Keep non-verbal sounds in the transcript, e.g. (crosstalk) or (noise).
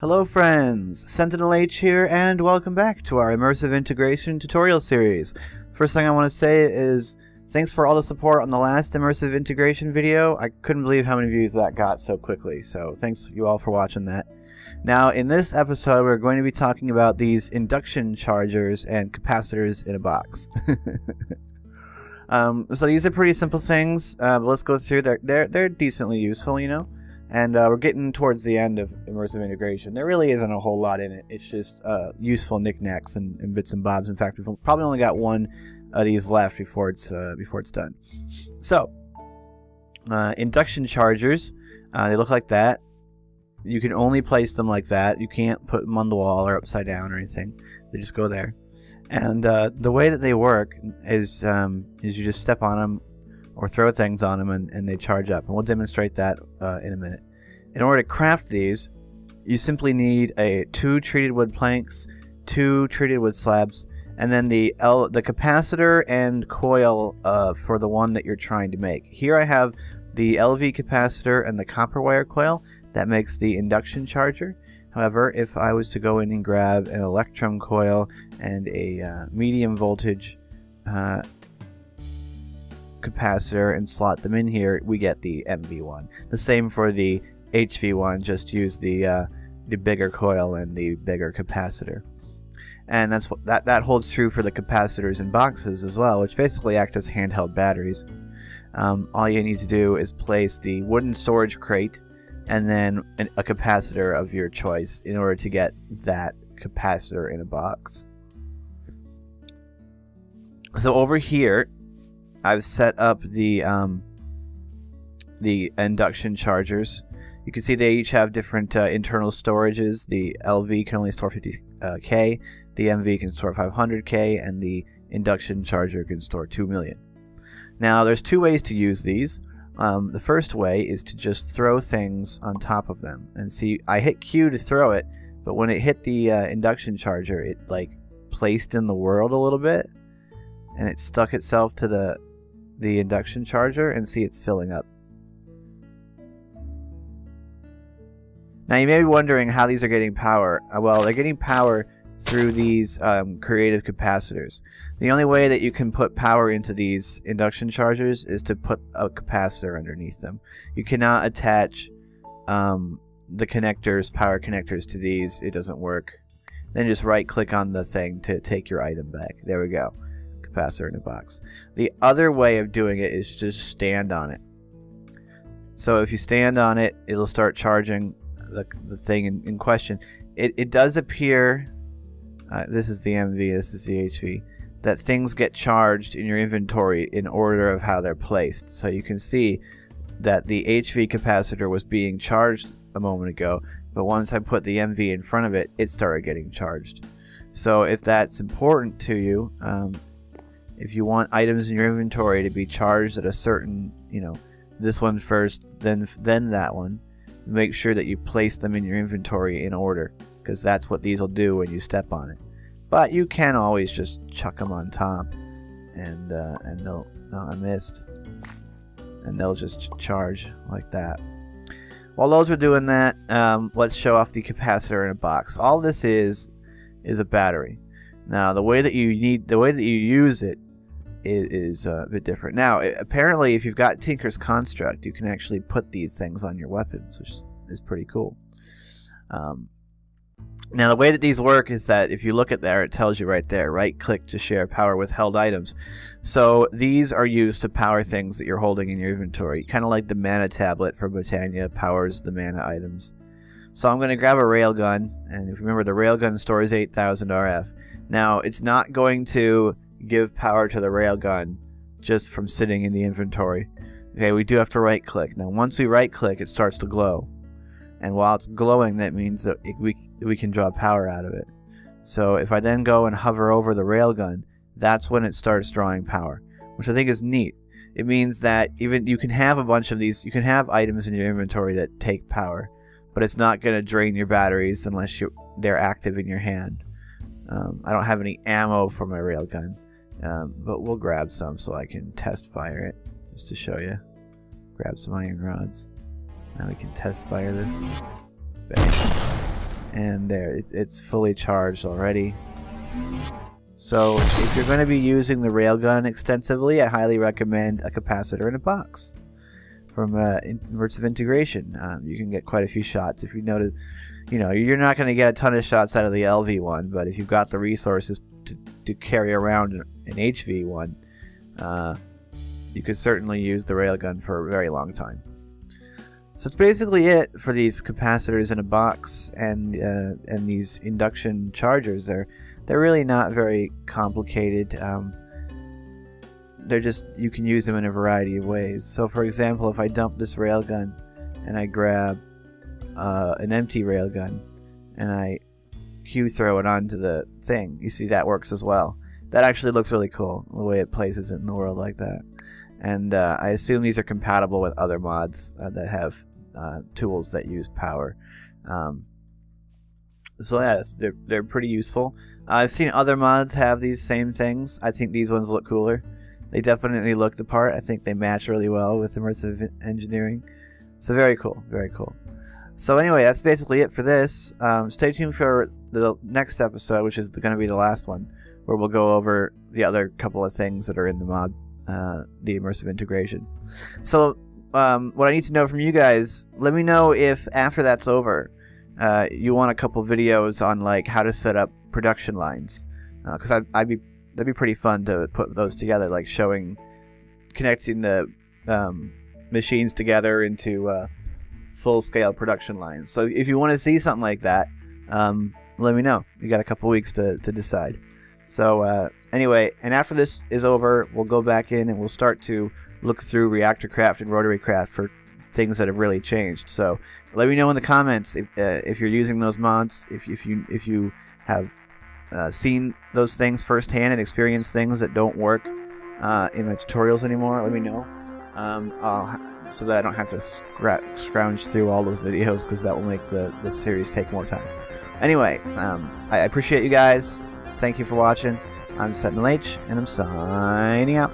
Hello friends, Sentinal H here and welcome back to our immersive integration tutorial series. First thing I want to say is thanks for all the support on the last immersive integration video. I couldn't believe how many views that got so quickly, so thanks you all for watching that. Now in this episode we're going to be talking about these induction chargers and capacitors in a box. (laughs) um, so these are pretty simple things, uh, but let's go through. They're, they're, they're decently useful, you know. And uh, we're getting towards the end of immersive integration. There really isn't a whole lot in it. It's just uh, useful knickknacks and, and, bits and bobs. In fact, we've probably only got one of these left before it's uh, before it's done. So, uh, induction chargers. Uh, they look like that. You can only place them like that. You can't put them on the wall or upside down or anything. They just go there. And uh, the way that they work is um, is you just step on them or throw things on them and, and they charge up. And we'll demonstrate that uh, in a minute. In order to craft these, you simply need a two treated wood planks, two treated wood slabs, and then the L, the capacitor and coil uh, for the one that you're trying to make. Here I have the LV capacitor and the copper wire coil that makes the induction charger. However, if I was to go in and grab an electrum coil and a uh, medium voltage uh, capacitor and slot them in here, we get the MV1. The same for the HV1, just use the uh, the bigger coil and the bigger capacitor. And that's what that that holds true for the capacitors in boxes as well, which basically act as handheld batteries. Um, all you need to do is place the wooden storage crate and then an, a capacitor of your choice in order to get that capacitor in a box. So over here, I've set up the um, the induction chargers. You can see they each have different uh, internal storages. The LV can only store 50k, uh, the MV can store 500k, and the induction charger can store 2 million. Now, there's two ways to use these. Um, the first way is to just throw things on top of them. And see, I hit Q to throw it, but when it hit the uh, induction charger, it like placed in the world a little bit, and it stuck itself to the the induction charger and see it's filling up. Now you may be wondering how these are getting power. Uh, well, they're getting power through these um, creative capacitors. The only way that you can put power into these induction chargers is to put a capacitor underneath them. You cannot attach um, the connectors, power connectors to these. It doesn't work. Then just right click on the thing to take your item back. There we go capacitor in a box. The other way of doing it is just stand on it. So if you stand on it, it'll start charging the, the thing in, in question. It, it does appear, uh, this is the MV, this is the HV, that things get charged in your inventory in order of how they're placed. So you can see that the HV capacitor was being charged a moment ago, but once I put the MV in front of it, it started getting charged. So if that's important to you, um, if you want items in your inventory to be charged at a certain, you know, this one first, then then that one, make sure that you place them in your inventory in order, because that's what these will do when you step on it. But you can always just chuck them on top, and uh, and they'll. Oh, I missed. And they'll just charge like that. While those are doing that, um, let's show off the capacitor in a box. All this is is a battery. Now, the way that you need, the way that you use it is, is uh, a bit different. Now, apparently, if you've got Tinker's Construct, you can actually put these things on your weapons, which is pretty cool. Um, now, the way that these work is that if you look at there, it tells you right there, right click to share power with held items. So these are used to power things that you're holding in your inventory, kind of like the mana tablet for Botania powers the mana items. So I'm going to grab a railgun, and if you remember, the railgun stores 8,000 RF. Now, it's not going to give power to the railgun just from sitting in the inventory. Okay, we do have to right click. Now once we right click it starts to glow. And while it's glowing that means that it, we, we can draw power out of it. So if I then go and hover over the railgun, that's when it starts drawing power, which I think is neat. It means that even you can have a bunch of these, you can have items in your inventory that take power, but it's not going to drain your batteries unless you they're active in your hand. Um, I don't have any ammo for my railgun. Um, but we'll grab some so I can test fire it, just to show you. Grab some iron rods. Now we can test fire this. Bang. And there, it's, it's fully charged already. So if you're going to be using the railgun extensively, I highly recommend a capacitor in a box from uh, immersive integration. Um, you can get quite a few shots if you notice. You know, you're not going to get a ton of shots out of the LV one, but if you've got the resources to, to carry around an, HV one, uh, you could certainly use the railgun for a very long time. So that's basically it for these capacitors in a box and uh, and these induction chargers. They're they're really not very complicated. Um, they're just you can use them in a variety of ways. So for example, if I dump this railgun and I grab uh, an empty railgun and I Q throw it onto the thing, you see that works as well. That actually looks really cool the way it places it in the world like that. And uh, I assume these are compatible with other mods uh, that have uh, tools that use power. Um, so yeah, they're they're pretty useful. I've seen other mods have these same things. I think these ones look cooler. They definitely look the part. I think they match really well with immersive engineering. So very cool, very cool. So anyway, that's basically it for this. Um, stay tuned for the next episode, which is going to be the last one, where we'll go over the other couple of things that are in the mod, uh, the immersive integration. So um, what I need to know from you guys, let me know if after that's over, uh, you want a couple videos on like how to set up production lines, because uh, I'd, I'd, be that'd be pretty fun to put those together, like showing connecting the um, machines together into uh, full-scale production lines. So if you want to see something like that, um, let me know. You got a couple weeks to, to decide. So uh, anyway, and after this is over, we'll go back in and we'll start to look through Reactor Craft and Rotary Craft for things that have really changed. So let me know in the comments if, uh, if you're using those mods, if, if you if you have uh, seen those things firsthand and experienced things that don't work uh, in my tutorials anymore. Let me know um, so that I don't have to scrounge through all those videos because that will make the, the series take more time. Anyway, um, I appreciate you guys. Thank you for watching. I'm Sentinal H, and I'm signing out.